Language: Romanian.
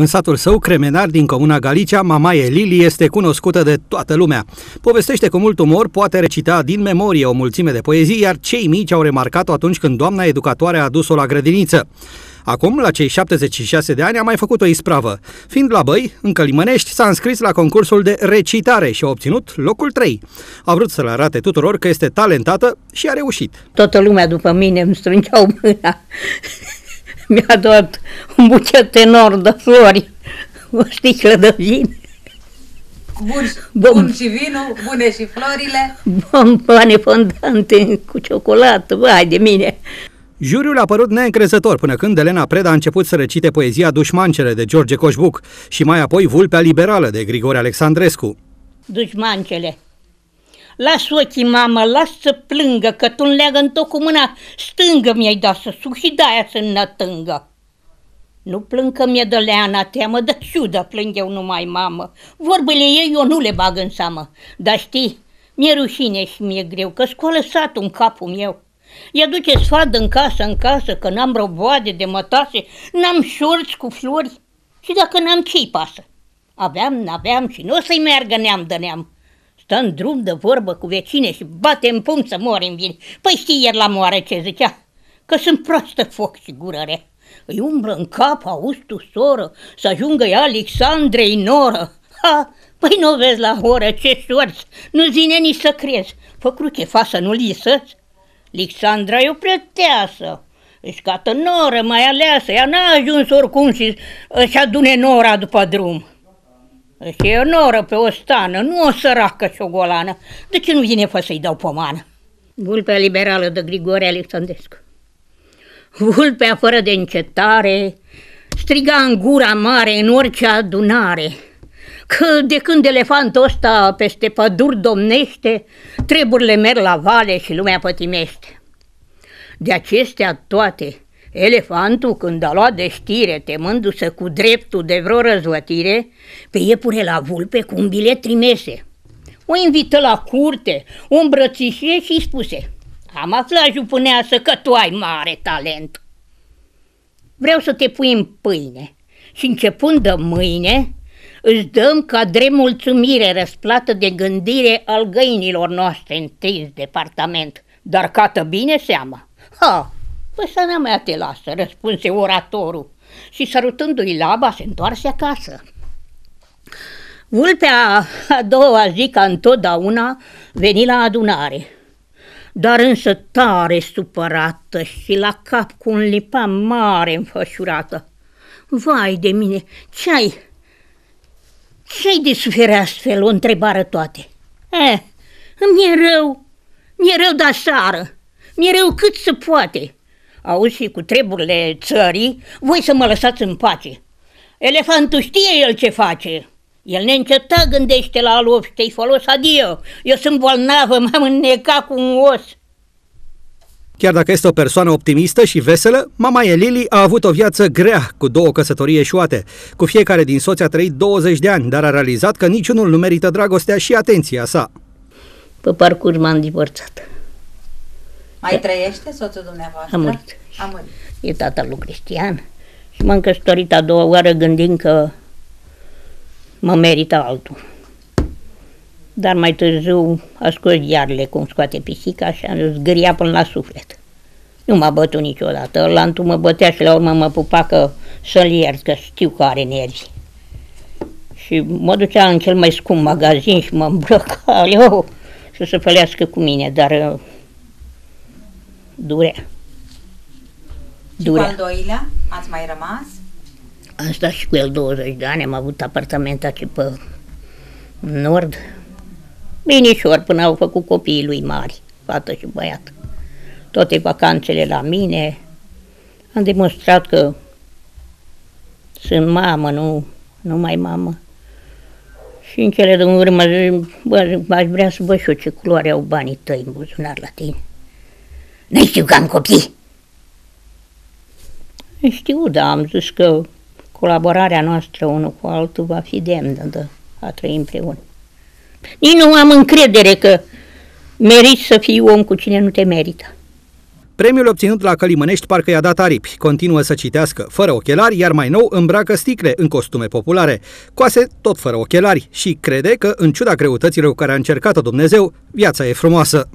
În satul său, Cremenar, din comuna Galicia, mamaie Lili este cunoscută de toată lumea. Povestește cu mult umor, poate recita din memorie o mulțime de poezii, iar cei mici au remarcat-o atunci când doamna educatoare a adus-o la grădiniță. Acum, la cei 76 de ani, a mai făcut o ispravă. Fiind la băi, în Călimănești, s-a înscris la concursul de recitare și a obținut locul 3. A vrut să le arate tuturor că este talentată și a reușit. Toată lumea după mine îmi strângeau mâna. Mi-a dat un buchet enorm de flori, o sticlă de vin. Bun, bun. bun și vinul, bune și florile. Bomboane fondante cu ciocolată, vai de mine. Juriul a părut neîncrezător până când Elena Preda a început să recite poezia Dușmancele de George Coșbuc și mai apoi Vulpea Liberală de Grigore Alexandrescu. Dușmancele. Las ochii, mamă, las să plângă, că tu leagă în tot cu mâna stângă mi-ai dat să suc și de-aia să nătângă. Nu plâng că mi-e de leana teamă, de ciudă plâng eu numai, mamă. Vorbele ei eu nu le bag în seamă, dar știi, mi-e rușine și mi-e greu, că scoală satul în capul meu. Ea duce sfat în casă în casă, că n-am roboade de mătase, n-am șorți cu flori și dacă n-am ce pasă. Aveam, n-aveam și nu o să-i meargă neam de neam. Stă în drum de vorbă cu vecine și bate în pumn să mori în vin. Păi știi ieri la moare ce zicea? Că sunt proastă foc și gurăre. Îi umbră în cap, auzi tu, soră, să ajungă ea Alexandrei noră. Ha, păi nu vezi la oră ce șorți, nu zine nici să crezi. Fă cruce fasă, nu lisăți. Alexandra e o preteasă. Își cată noră mai aleasă, ea n-a ajuns oricum și își adune nora după drum. Și e o noră pe o stană, nu o săracă și o golană. De ce nu vine fă să-i dau pomană? Vulpea liberală de Grigore Alexandrescu. Vulpea fără de încetare striga în gura mare în orice adunare că de când elefantul ăsta peste păduri domnește, treburile merg la vale și lumea pătimește. De acestea toate, elefantul când a luat de știre, temându-se cu dreptul de vreo răzvătire, pe iepure la vulpe cu un bilet trimese. O invită la curte, o îmbrățișe și spuse, am aflat, jupâneasă, că tu ai mare talent. Vreau să te pui în pâine și începând de mâine, îți dăm ca drept mulțumire răsplată de gândire al găinilor noastre în trins departament, dar cată bine seama. Ha, păsana mea te lasă, răspunse oratorul și sărutându-i laba se întoarse acasă. Vulpea a doua zi ca întotdeauna veni la adunare, dar însă tare supărată și la cap cu un lipa mare înfășurată. Vai de mine, ce-ai? Ce-i de suferi astfel? O întrebară toate. Eh, mi-e rău, mi-e rău de aseară, mi-e rău cât se poate. Auzi și cu treburile țării, voi să mă lăsați în pace. Elefantul știe el ce face. El neîncetat gândește la alu și folos adio. Eu sunt bolnavă, m-am înnecat cu un os. Chiar dacă este o persoană optimistă și veselă, mama Elili a avut o viață grea cu două căsătorii eșuate. Cu fiecare din soți a trăit 20 de ani, dar a realizat că niciunul nu merită dragostea și atenția sa. Pe parcurs m-am divorțat. Mai trăiește soțul dumneavoastră? A murit. A murit. E tatăl lui Cristian. Și m-am căsătorit a doua oară gândind că mă merită altul. Dar mai târziu a scos iarele cum scoate pisica și am zgâria până la suflet. Nu m-a bătut niciodată. Lantul mă bătea și la urmă mă pupa că să-l iert, că știu că are nervi. Și mă ducea în cel mai scump magazin și mă îmbrăca, eu, să se fălească cu mine, dar uh, durea. Durea. Și cu al doilea ați mai rămas? Am stat și cu el 20 de ani, am avut apartament aici pe nord, Binișor până au făcut copiii lui mari, fată și băiat. Toate vacanțele la mine. Am demonstrat că sunt mamă, nu numai mamă. Și în cele din urmă, bă, aș vrea să văd și eu ce culoare au banii tăi în buzunar la tine. Nu știu că am copii. Știu, da, am zis că colaborarea noastră unul cu altul va fi demnă de a trăi împreună. Nici nu am încredere că meriți să fii om cu cine nu te merită. Premiul obținut la Călimănești parcă i-a dat aripi. Continuă să citească fără ochelari, iar mai nou îmbracă sticle în costume populare. Coase tot fără ochelari și crede că, în ciuda greutăților cu care a încercat-o Dumnezeu, viața e frumoasă.